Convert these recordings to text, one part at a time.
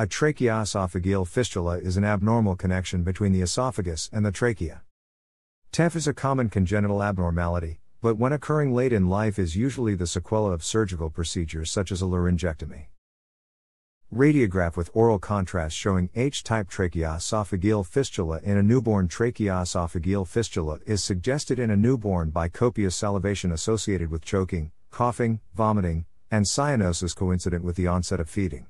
A tracheoesophageal fistula is an abnormal connection between the esophagus and the trachea. TEF is a common congenital abnormality, but when occurring late in life is usually the sequela of surgical procedures such as a laryngectomy. Radiograph with oral contrast showing H-type tracheoesophageal fistula in a newborn tracheoesophageal fistula is suggested in a newborn by copious salivation associated with choking, coughing, vomiting, and cyanosis coincident with the onset of feeding.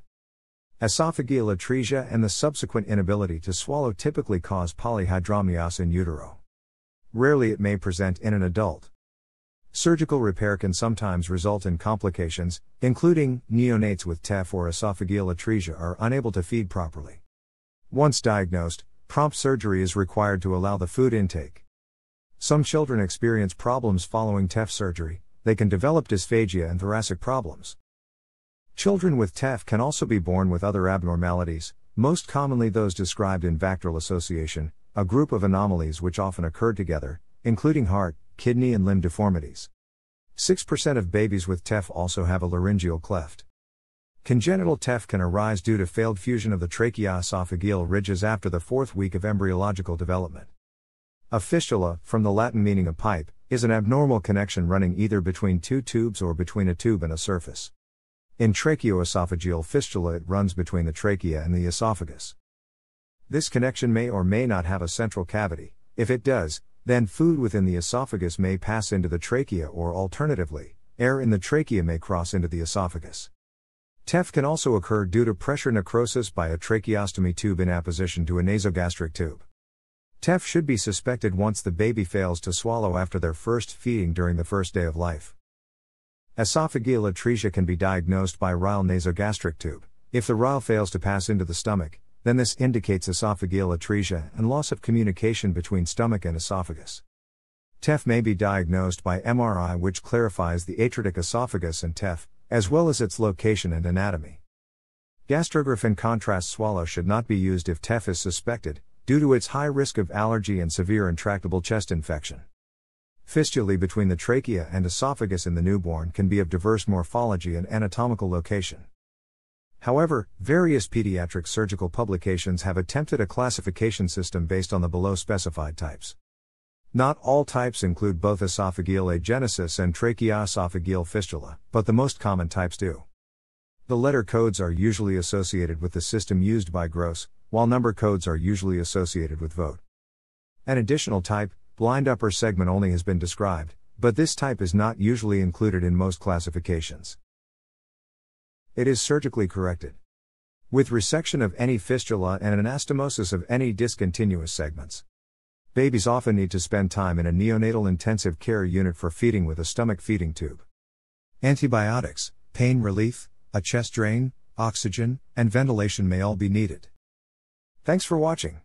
Esophageal atresia and the subsequent inability to swallow typically cause polyhydramnios in utero. Rarely it may present in an adult. Surgical repair can sometimes result in complications, including neonates with TEF or esophageal atresia are unable to feed properly. Once diagnosed, prompt surgery is required to allow the food intake. Some children experience problems following TEF surgery, they can develop dysphagia and thoracic problems. Children with TEF can also be born with other abnormalities, most commonly those described in VACTERL association, a group of anomalies which often occur together, including heart, kidney, and limb deformities. 6% of babies with TEF also have a laryngeal cleft. Congenital TEF can arise due to failed fusion of the tracheoesophageal ridges after the fourth week of embryological development. A fistula, from the Latin meaning a pipe, is an abnormal connection running either between two tubes or between a tube and a surface. In tracheoesophageal fistula, it runs between the trachea and the esophagus. This connection may or may not have a central cavity. If it does, then food within the esophagus may pass into the trachea, or alternatively, air in the trachea may cross into the esophagus. TEF can also occur due to pressure necrosis by a tracheostomy tube in apposition to a nasogastric tube. TEF should be suspected once the baby fails to swallow after their first feeding during the first day of life. Esophageal atresia can be diagnosed by Ryle nasogastric tube. If the Ryle fails to pass into the stomach, then this indicates esophageal atresia and loss of communication between stomach and esophagus. TEF may be diagnosed by MRI, which clarifies the atretic esophagus and TEF, as well as its location and anatomy. Gastrografin contrast swallow should not be used if TEF is suspected, due to its high risk of allergy and severe intractable chest infection. Fistulae between the trachea and esophagus in the newborn can be of diverse morphology and anatomical location. However, various pediatric surgical publications have attempted a classification system based on the below specified types. Not all types include both esophageal agenesis and tracheoesophageal fistula, but the most common types do. The letter codes are usually associated with the system used by Gross, while number codes are usually associated with Vogt. An additional type, blind upper segment only has been described, but this type is not usually included in most classifications. It is surgically corrected. With resection of any fistula and anastomosis of any discontinuous segments. Babies often need to spend time in a neonatal intensive care unit for feeding with a stomach feeding tube. Antibiotics, pain relief, a chest drain, oxygen, and ventilation may all be needed. Thanks for watching.